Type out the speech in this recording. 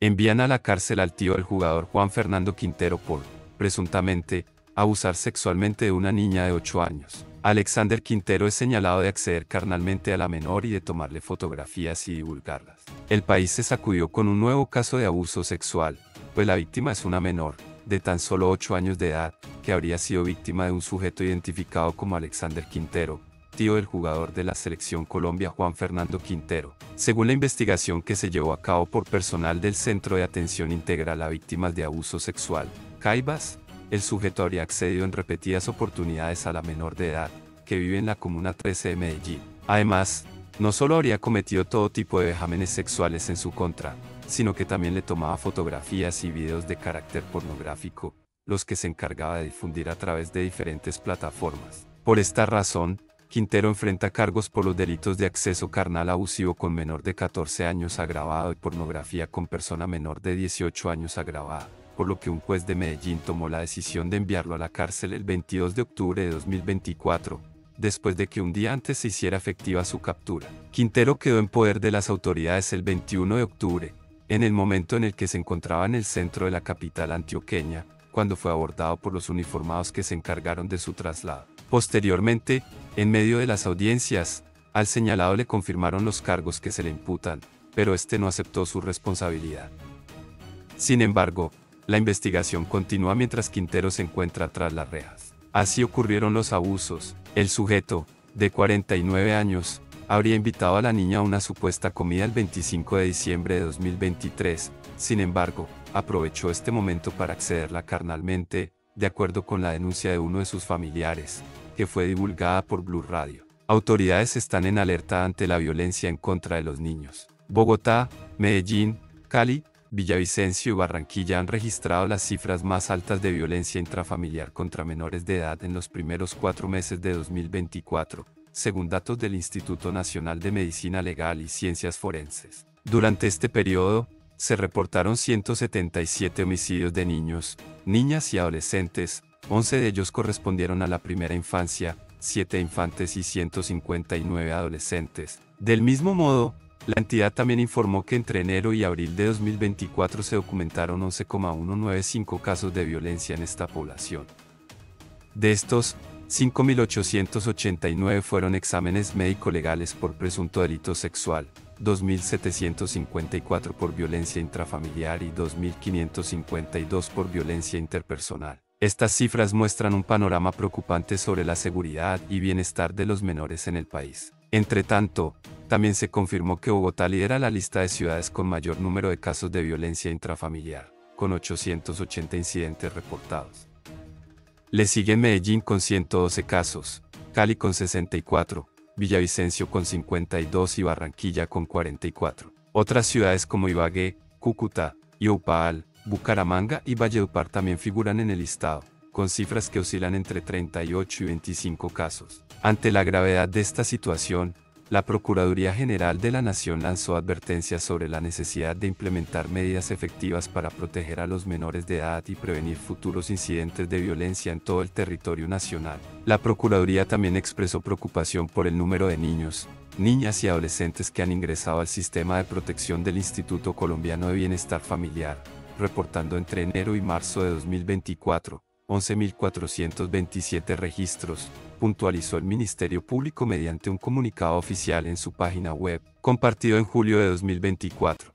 Envían a la cárcel al tío del jugador Juan Fernando Quintero por, presuntamente, abusar sexualmente de una niña de 8 años. Alexander Quintero es señalado de acceder carnalmente a la menor y de tomarle fotografías y divulgarlas. El país se sacudió con un nuevo caso de abuso sexual, pues la víctima es una menor, de tan solo 8 años de edad, que habría sido víctima de un sujeto identificado como Alexander Quintero, tío del jugador de la selección Colombia Juan Fernando Quintero. Según la investigación que se llevó a cabo por personal del Centro de Atención Integral a Víctimas de Abuso Sexual, CAIBAS, el sujeto habría accedido en repetidas oportunidades a la menor de edad, que vive en la Comuna 13 de Medellín. Además, no solo habría cometido todo tipo de vejámenes sexuales en su contra, sino que también le tomaba fotografías y videos de carácter pornográfico, los que se encargaba de difundir a través de diferentes plataformas. Por esta razón, Quintero enfrenta cargos por los delitos de acceso carnal abusivo con menor de 14 años agravado y pornografía con persona menor de 18 años agravada por lo que un juez de Medellín tomó la decisión de enviarlo a la cárcel el 22 de octubre de 2024, después de que un día antes se hiciera efectiva su captura. Quintero quedó en poder de las autoridades el 21 de octubre, en el momento en el que se encontraba en el centro de la capital antioqueña, cuando fue abordado por los uniformados que se encargaron de su traslado. Posteriormente, en medio de las audiencias, al señalado le confirmaron los cargos que se le imputan, pero este no aceptó su responsabilidad. Sin embargo, la investigación continúa mientras Quintero se encuentra tras las rejas. Así ocurrieron los abusos. El sujeto, de 49 años, habría invitado a la niña a una supuesta comida el 25 de diciembre de 2023. Sin embargo, aprovechó este momento para accederla carnalmente, de acuerdo con la denuncia de uno de sus familiares, que fue divulgada por Blue Radio. Autoridades están en alerta ante la violencia en contra de los niños. Bogotá, Medellín, Cali, Villavicencio y Barranquilla han registrado las cifras más altas de violencia intrafamiliar contra menores de edad en los primeros cuatro meses de 2024, según datos del Instituto Nacional de Medicina Legal y Ciencias Forenses. Durante este periodo, se reportaron 177 homicidios de niños, niñas y adolescentes, 11 de ellos correspondieron a la primera infancia, 7 infantes y 159 adolescentes. Del mismo modo, la entidad también informó que entre enero y abril de 2024 se documentaron 11,195 casos de violencia en esta población. De estos, 5.889 fueron exámenes médico-legales por presunto delito sexual, 2.754 por violencia intrafamiliar y 2.552 por violencia interpersonal. Estas cifras muestran un panorama preocupante sobre la seguridad y bienestar de los menores en el país. Entre tanto, también se confirmó que Bogotá lidera la lista de ciudades con mayor número de casos de violencia intrafamiliar, con 880 incidentes reportados. Le siguen Medellín con 112 casos, Cali con 64, Villavicencio con 52 y Barranquilla con 44. Otras ciudades como Ibagué, Cúcuta, Yopal, Bucaramanga y Valledupar también figuran en el listado, con cifras que oscilan entre 38 y 25 casos. Ante la gravedad de esta situación, la Procuraduría General de la Nación lanzó advertencias sobre la necesidad de implementar medidas efectivas para proteger a los menores de edad y prevenir futuros incidentes de violencia en todo el territorio nacional. La Procuraduría también expresó preocupación por el número de niños, niñas y adolescentes que han ingresado al sistema de protección del Instituto Colombiano de Bienestar Familiar, reportando entre enero y marzo de 2024, 11.427 registros, puntualizó el Ministerio Público mediante un comunicado oficial en su página web, compartido en julio de 2024.